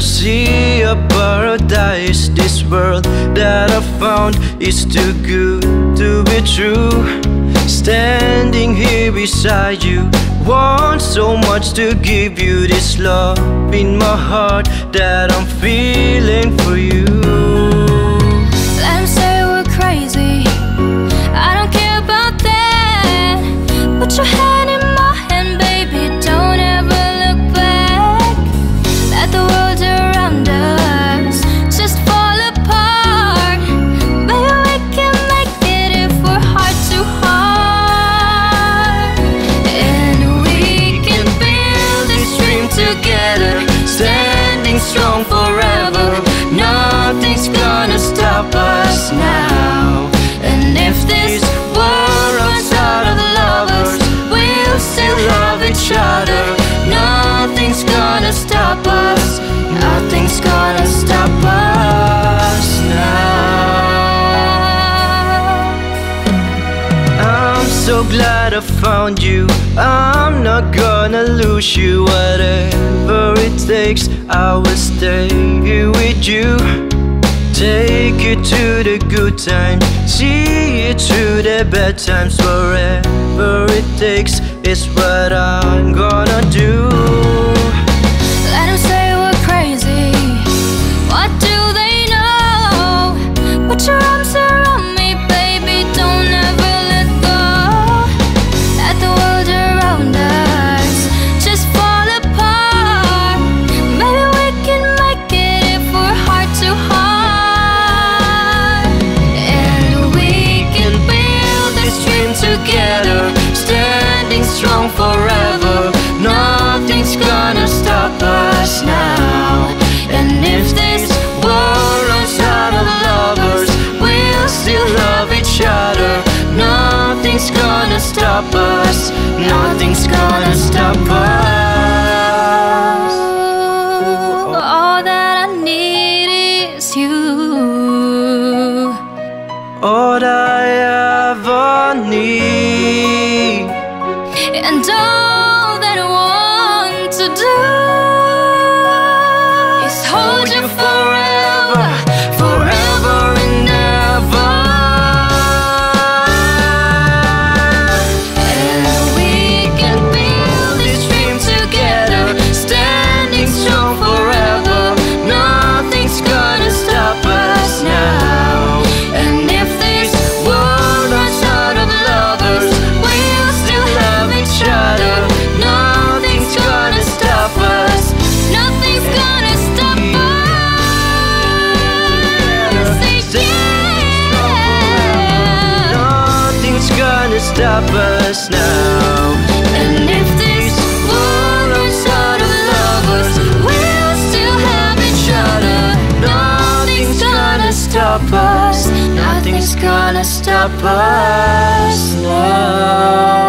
see a paradise. This world that I found is too good to be true. Standing here beside you, want so much to give you this love in my heart that I'm feeling for you. Strong forever, nothing's gonna stop us now. And if this world runs out of lovers, we'll still love each other. Nothing's gonna stop us. Nothing's gonna stop us now. I'm so glad I found you. I'm gonna lose you. Whatever it takes, I will stay here with you. Take you to the good times, see you through the bad times. Wherever it takes is what I'm gonna other. Nothing's gonna stop us. Nothing's gonna stop us. All that I need is you. All I ever need. And all that I want to do stop us now. And if this war runs out of lovers, we'll still have each other. Nothing's gonna stop us. Nothing's gonna stop us now.